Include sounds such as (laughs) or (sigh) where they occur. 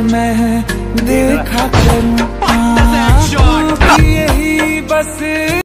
मैं देखा खत्म (laughs) हाँ, यही बस